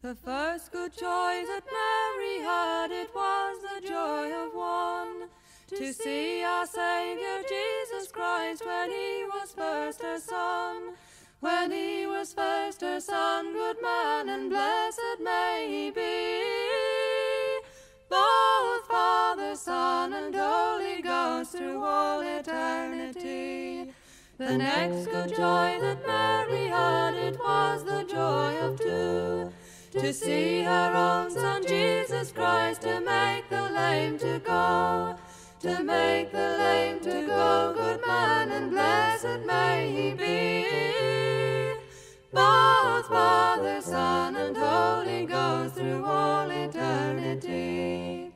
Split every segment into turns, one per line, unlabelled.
The first good joy that Mary had, it was the joy of one to see our Saviour Jesus Christ when he was first her son. When he was first her son, good man and blessed may he be. Both Father, Son, and Holy Ghost through all eternity. The next good joy that Mary had, it was the joy of two. To see her own Son Jesus Christ, to make the lame to go, to make the lame to go, good man and blessed may he be. Both Father, Son, and Holy Ghost through all eternity.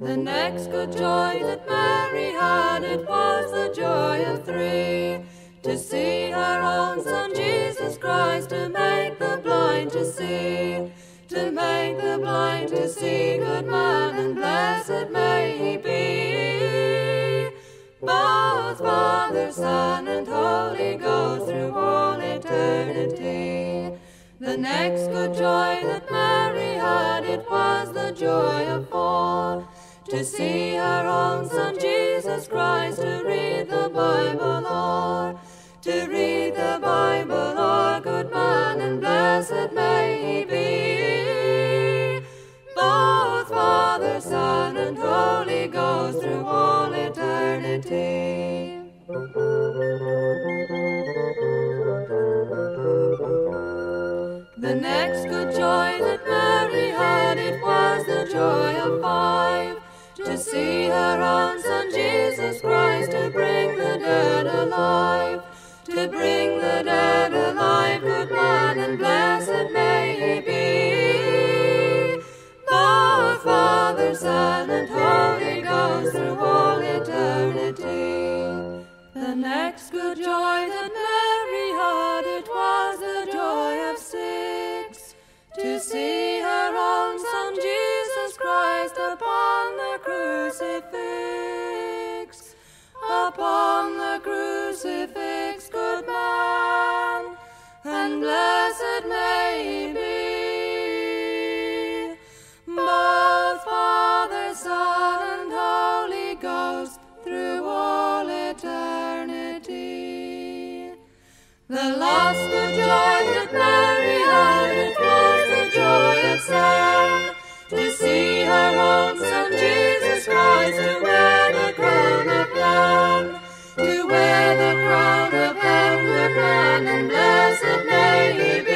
The next good joy that Mary had, it was the joy of three. To see her own Son Jesus Christ, to make the blind to see, to make the blind to see, good man and blessed may he be. Both Father, Son, and Holy Ghost through all eternity. The next good joy that Mary had, it was the joy of four. To see her own Son Jesus The next good joy that Mary had, it was the joy of five. To see her own Son Jesus Christ, to bring the dead alive. To bring the dead alive, good man and blessed may he be. Both Father, Son, and Holy Ghost through all eternity. The next good joy that crucifix. Upon the crucifix, good man, and blessed may be. Both Father, Son, and Holy Ghost through all eternity. The last the crown of hamlet men, and blessed may he be.